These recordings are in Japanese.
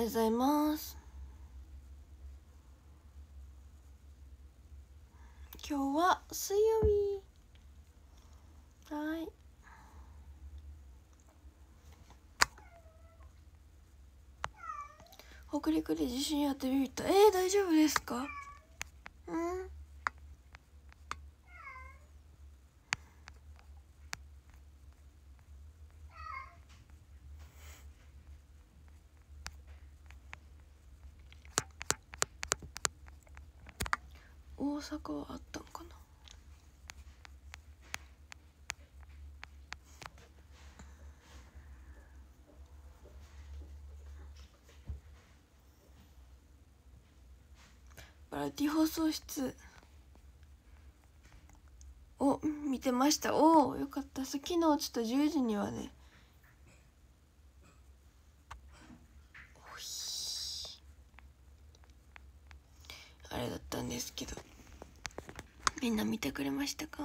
ようございます。今日は水曜日。はい。北陸で地震やってみたえー、大丈夫ですかうん大阪はあったんかな？バラエティ放送室お見てました。おおよかった。昨日ちょっと10時にはねあれだったんですけどみんな見てくれましたか？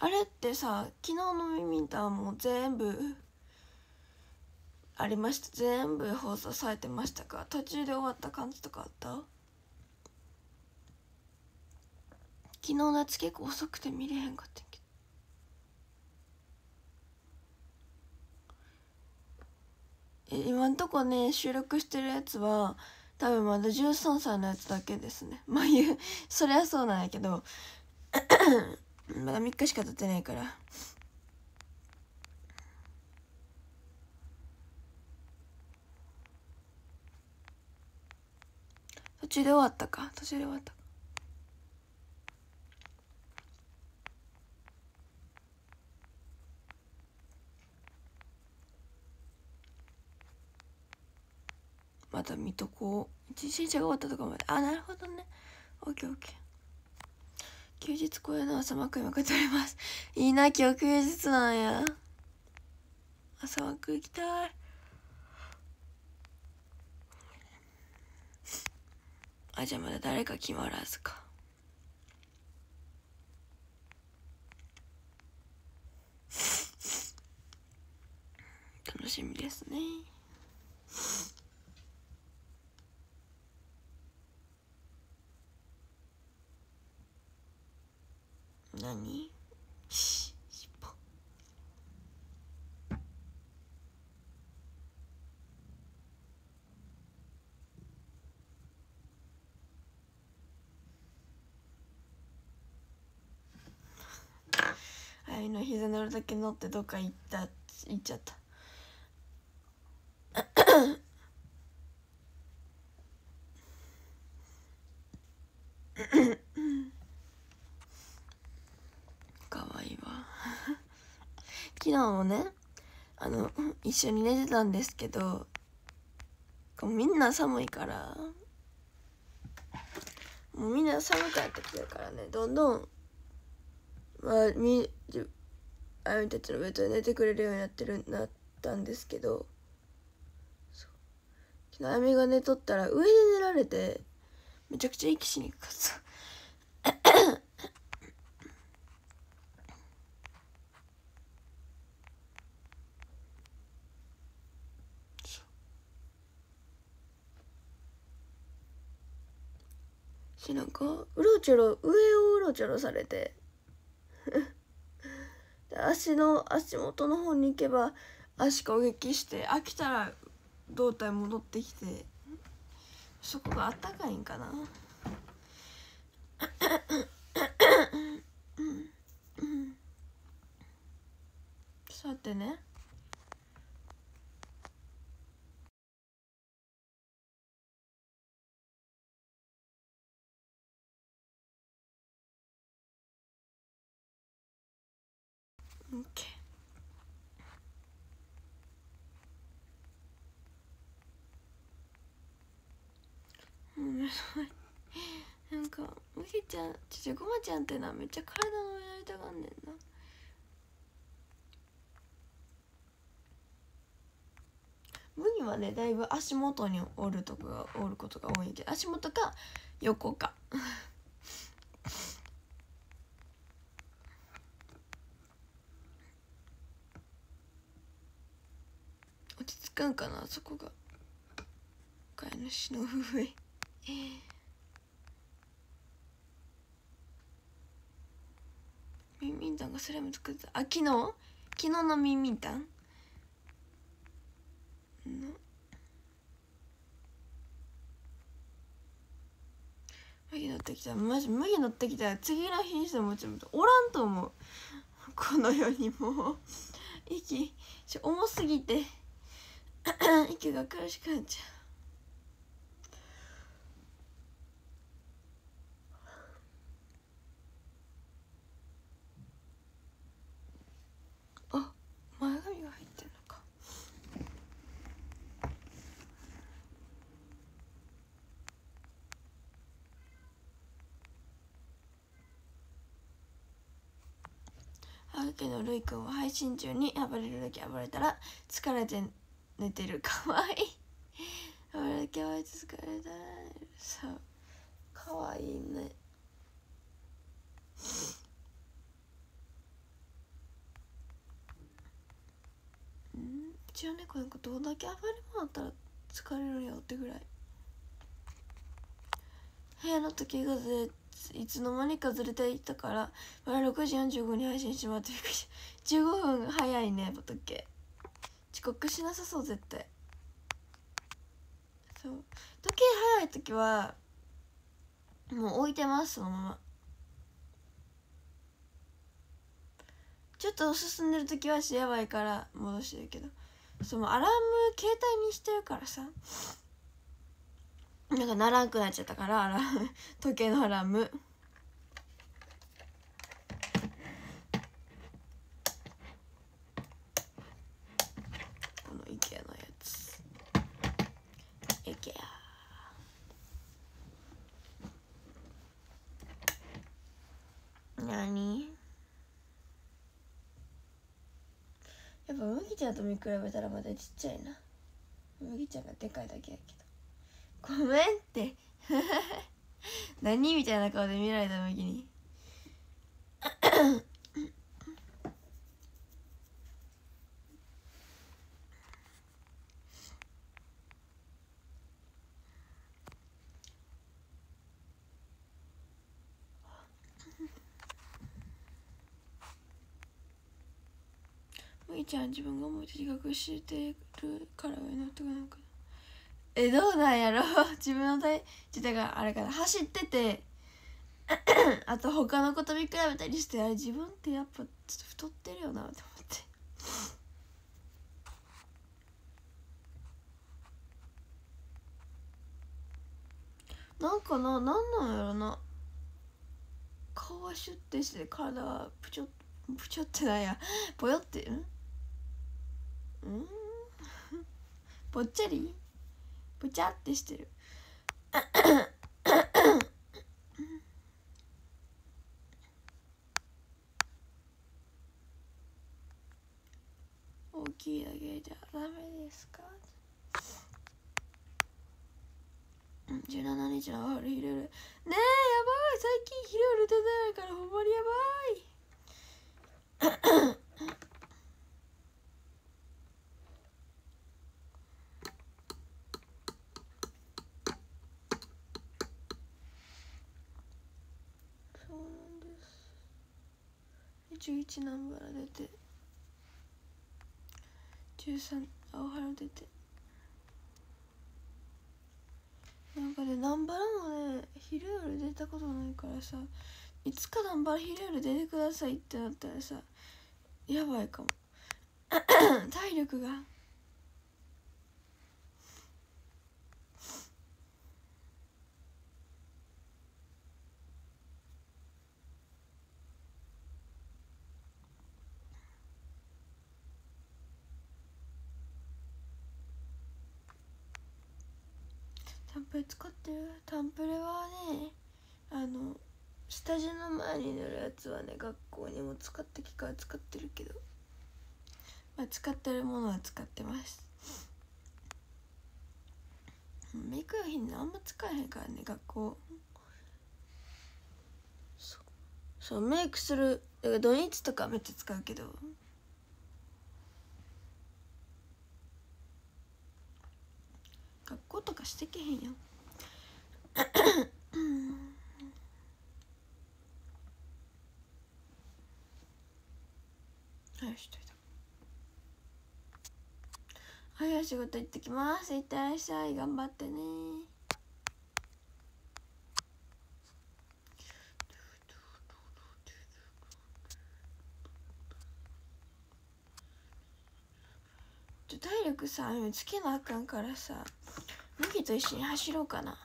あれってさ昨日のミミンタも全部ありました。全部放送されてましたか？途中で終わった感じとかあった？昨日のやつ結構遅くて見れへんかったんけどえ今んとこね収録してるやつは多分まだ13歳のやつだけですね。まあ言うそりゃそうなんやけどまだ3日しか経ってないから。途中で終わったか。途中で終わったまた見とこう。地震車が終わったとかまで。あなるほどね。オッケーオッケー。休日公演の朝マック今から撮ります。いいな今日休日なんや。朝マック行きたい。あじゃあまだ誰か決まらずか。楽しみですね。何？し尻尾あいの膝乗るだけ乗ってどっか行った行っちゃったかわいいわ昨日もねあの一緒に寝てたんですけどみんな寒いからもうみんな寒くなってきてるからねどんどんまあみあゆみたちのベッドで寝てくれるようになってるなったんですけど昨日あゆみが寝とったら上で寝られてめちゃくちゃ息しにくかった。しなんかうろちょろ上をうろちょろされて。足の足元の方に行けば足攻撃して飽きたら胴体戻ってきて。そこがあったかいんかな。そうやってねオッケーごめんなさい なんかむぎちゃんちょちょごまちゃんってなめっちゃ体の上やりたがんねんな麦にはねだいぶ足元におるとこがおることが多いけど足元か横か。落ち着くんかな？そこが。飼い主の夫婦ミンミンタンがスライム作った。あ昨日？昨日のミンミンタンの麦乗ってきた。マジ麦乗ってきたら次の日にしてもちろんおらんと思う。この世にもう。息重すぎて。息が苦しくなっちゃうあ前髪が入ってんのかハグ家のルイくんは配信中に暴れるだけ暴れたら疲れて寝てる。かわいい。暴れるだけ暴れて疲れたらそう。かわいいね。うんうちの猫なんかどんだけ暴れ回ったら疲れるんやってぐらい。部屋の時がずれいつの間にかずれていったからまだ6時45分に配信しまってびっくり15分早いねボトケ遅刻しなさそう絶対。そう。時計早い時はもう置いてますそのまま。ちょっと進んでる時はしやばいから戻してるけど。そのアラーム携帯にしてるからさ。なんかならんくなっちゃったからアラーム時計のアラーム。この IKEA のやつ。IKEA 何？やっぱ麦ちゃんと見比べたらまだちっちゃいな。麦ちゃんがでかいだけやけど。ごめんって。何みたいな顔で見られた麦に。麦ちゃん自分が思いて自覚してるから上の人がなんかえどうなんやろ？自分の体だからあれかな。走ってて あと他の子と見比べたりしてあれ自分ってやっぱちょっと太ってるよなって思って。なんかななんなんやろな。顔はシュッてして体はプチョプチョってなんや。ぽよってん？うん？ぽっちゃり？ぷちゃってしてる。大きいだけじゃダメですか？17日のワールヒルルねえやばい。最近ヒルル出てないからほんまにやばいそうなんです11ナンバラ出て13青春出てなんかねナンバラもね昼夜出たことないからさいつかナンバラ昼夜出てくださいってなったらさやばいかも。体力がタンプレ使ってるタンプレはねあの下地の前に塗るやつはね学校にも使って機械使ってるけどまあ使ってるものは使ってます。メイク用品あんま使えへんからね学校。そうそうメイクするだから土日とかめっちゃ使うけど。学校とかしてけへんよ。はいしといたはいお仕事行ってきます。いってらっしゃい。頑張ってね。ちょ体力さつけなあかんからさ麦と一緒に走ろうかな。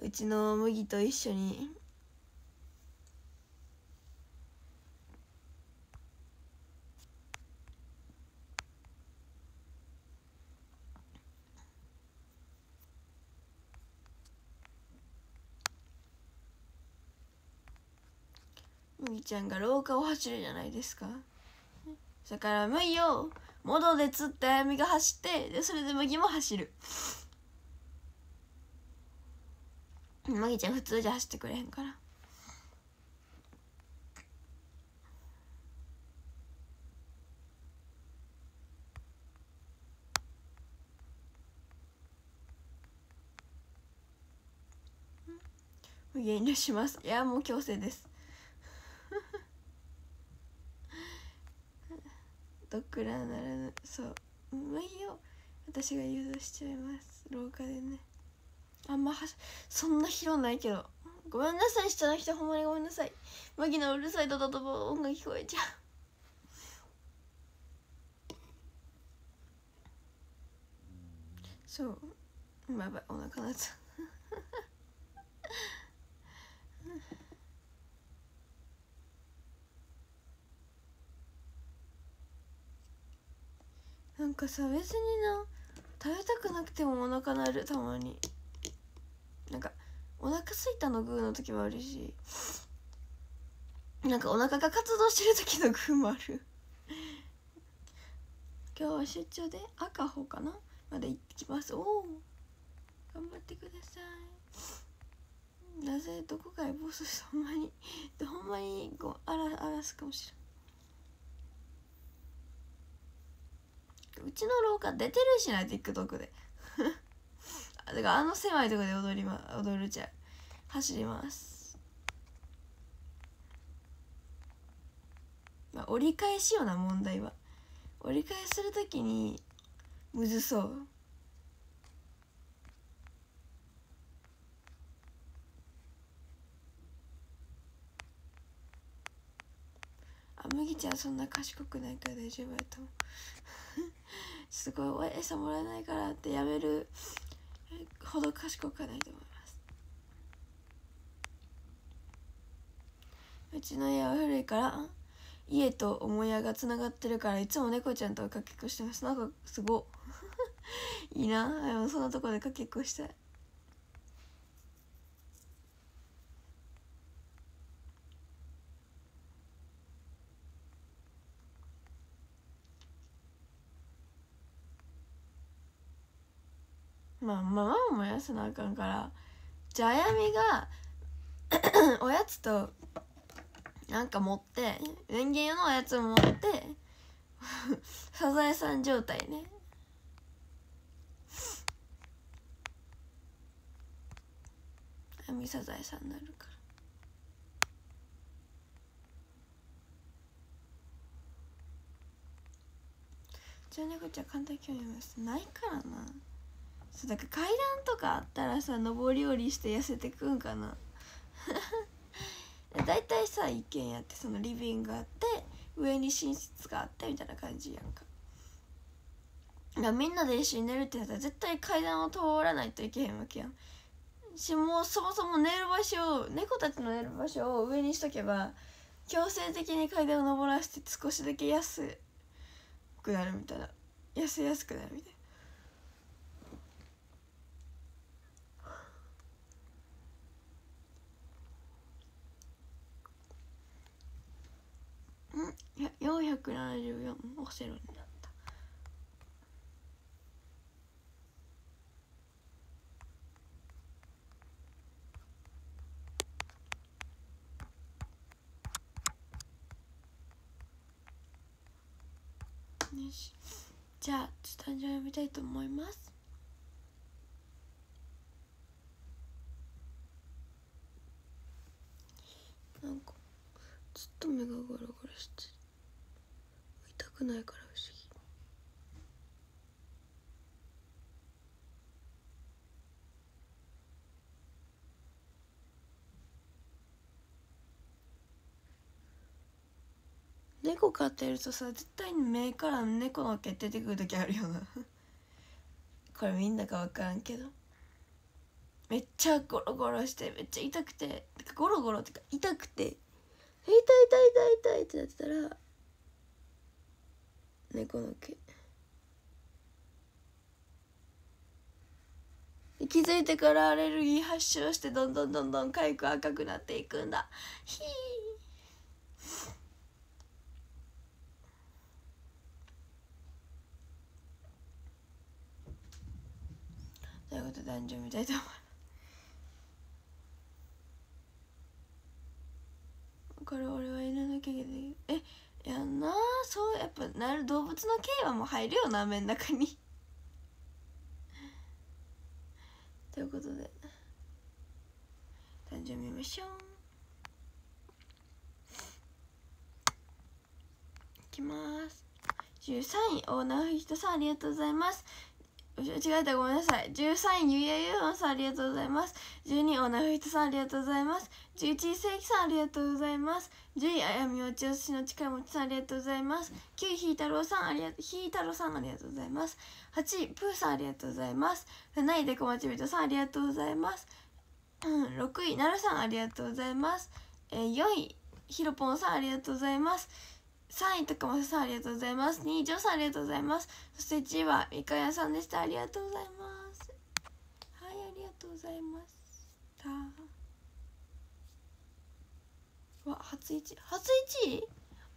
うちの麦と一緒に麦ちゃんが廊下を走るじゃないですか。だから麦を元で釣ってあやみが走ってでそれで麦も走る。麦ちゃん普通じゃ走ってくれへんから。麦遠慮します。いやもう強制です。ドッグランならぬそうまあいいよ。私が誘導しちゃいます。廊下でね。あんまはそんな広ないけど。ごめんなさい下の人ほんまにごめんなさい。マギのうるさいドドドボ音が聞こえちゃう。そう。やばいお腹鳴ったなんかさ別にな食べたくなくてもお腹鳴るたまに。なんかお腹すいたのグーの時もあるし。なんかお腹が活動してる時のグーもある。今日は出張で赤穂かなまで行ってきます。おお頑張ってください。なぜどこかへボスしてほんまにほんまにこう荒らすかもしれないうちの廊下出てるしない TikTok で。だからあの狭いとこで踊りま踊るじゃ走ります。まあ折り返しような問題は。折り返するときにむずそう。あ麦ちゃんそんな賢くないから大丈夫やと思う。すごい餌もらえないからってやめるほど賢くはないと思います。うちの家は古いから家と母屋がつながってるからいつも猫ちゃんとかけっこしてます。なんかすご いいな。でもそんなとこでかけっこしたい。まあママも燃やさなあかんからじゃああやみが おやつとなんか持って人間用のおやつ持って サザエさん状態ね。あみサザエさんになるから。じゃあ猫ちゃん簡単に興味ますないからな。そうだから階段とかあったらさ上り下りして痩せてくんかな？大体さ一軒家ってそのリビングがあって上に寝室があってみたいな感じやんか。かみんなで一緒に寝るってなったら絶対階段を通らないといけへんわけやん。しもうそもそも寝る場所を猫たちの寝る場所を上にしとけば強制的に階段を登らせて少しだけ安くなるみたいな。安安くなるみたいな。ん474オセロになったよし。じゃあスタジオ呼びたいと思います。ないから不思議。猫飼ってるとさ絶対に目から猫の毛出てくる時あるよな。これみんなか分からんけど。めっちゃゴロゴロしてめっちゃ痛くて。ゴロゴロってか痛くて。痛い痛い痛い痛いってなってたら猫の毛。気づいてからアレルギー発症してどんどんどんどん痒く赤くなっていくんだ。ひー。ということで誕生日みたいと思いますこれ俺は犬の毛でえやんなそうやっぱなる動物の毛はもう入るよな目の中に。ということで。誕生日見ましょう。いきます。13位オーナー人さんありがとうございます。違えたごめんなさい。13位ゆやゆうほんさんありがとうございます。12位オーナーふひとさんありがとうございます。11位せいきさんありがとうございます。10位あやみおちおしの力持ちさんありがとうございます。9位ひいたろうさんありがひいたろうさんありがとうございます。8位プーさんありがとうございます。7位でこまちびとさんありがとうございます、うん、6位なるさんありがとうございます、えー、4位ひろぽんさんありがとうございます。3位高松さんありがとうございます。2位ジョーさんありがとうございます。そして1位はみかやさんでした。ありがとうございます。はいありがとうございました。わ初一。初一？位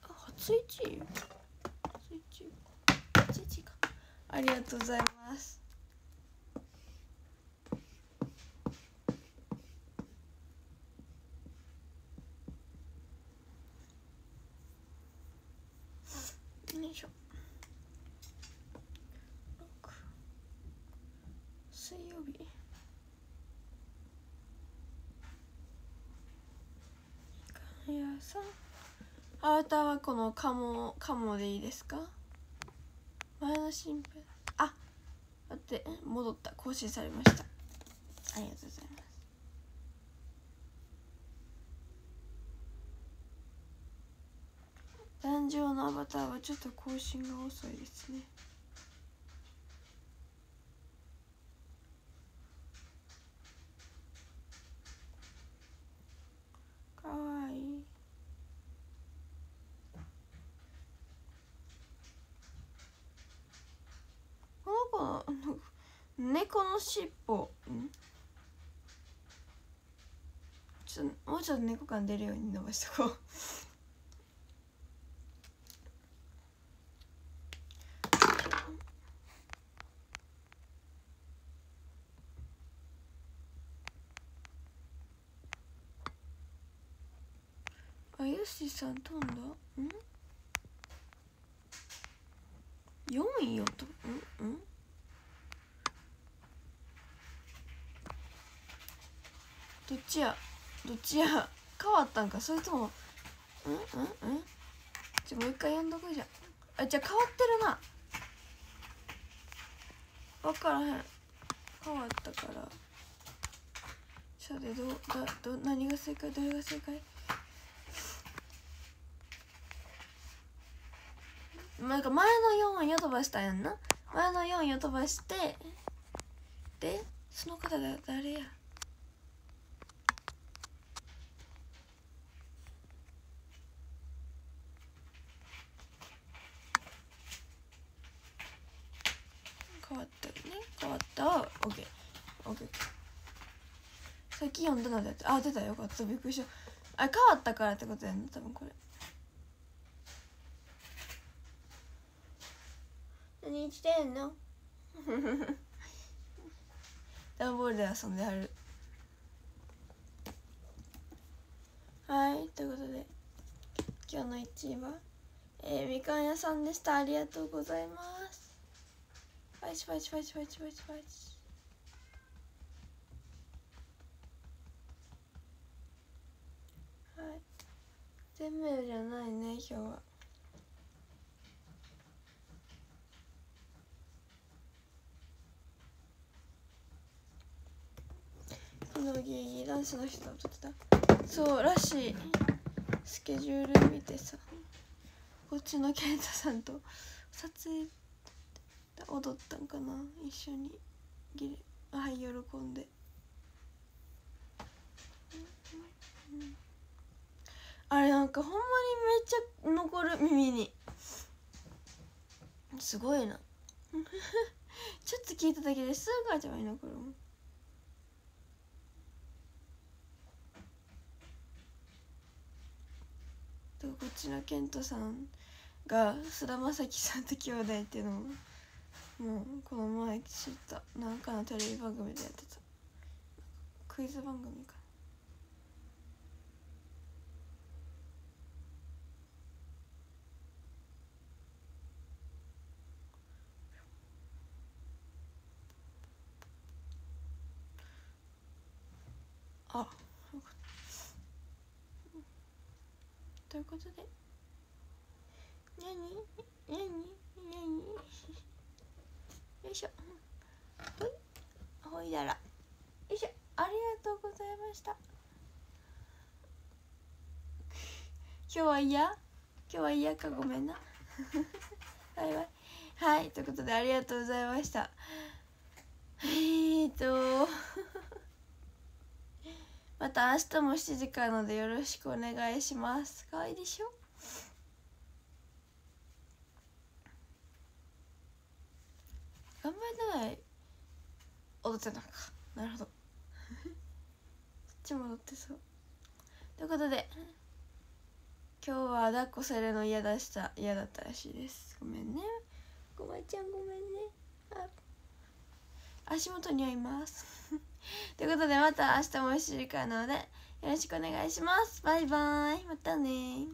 あ初一？位初一？位初一位か。ありがとうございますよいしょ六水曜日いやさアバターはこのカモカモでいいですか？前の新聞。あ待って。戻った。更新されました。ありがとうございます。壇上のアバターはちょっと更新が遅いですねかわいいこの子の猫の尻尾ん？ちょっともうちょっと猫感出るように伸ばしとこう。あよしさん飛んだ？ん？4位よと？ん？ん？どっちや？どっちや？変わったんか？それともうん？うん？うん？じゃもう一回読んどくじゃん。あじゃあ変わってるな。分からへん。変わったから。さてどうだど何が正解？どれが正解？なんか前の4位を飛ばしたんやんな。前の4位を飛ばしてでその方だ誰や変わったよね変わったオッケーオッケーのでやってあ出たよ。かった。びっくりした。あ変わったからってことやんな多分これ。何してんの？段ボールで遊んではる。はいということで今日の1位はえー、みかん屋さんでした。ありがとうございます。パチパチパチパチパチパチはい全名じゃないね今日は。昨日ギリギリ男子の人撮ってた。そうらしいスケジュール見てさこっちの健太さんと 撮影踊ったんかな一緒に。ギリはい喜んで、あれなんかほんまにめっちゃ残る耳に。すごいな。ちょっと聞いただけですぐ頭に残るもん。とこっちのケントさんが菅田将暉さんと兄弟っていうのももうこの前知った。なんかのテレビ番組でやってた。クイズ番組か。あということで。にゃににゃににゃによいしょ。ほい。ほいだら。よいしょ。ありがとうございました。今日は嫌？今日は嫌かごめんな。バイバイ。はいということでありがとうございました。えーと。また明日も7時からのでよろしくお願いします。かわいでしょ？頑張りながら踊ってたのか。なるほど。こっちも踊ってそう。ということで今日は抱っこされるの嫌だした嫌だったらしいです。ごめんね。ごまちゃんごめんね。足元にはいます。ということでまた明日も1週間なのでよろしくお願いします。バイバーイ。またね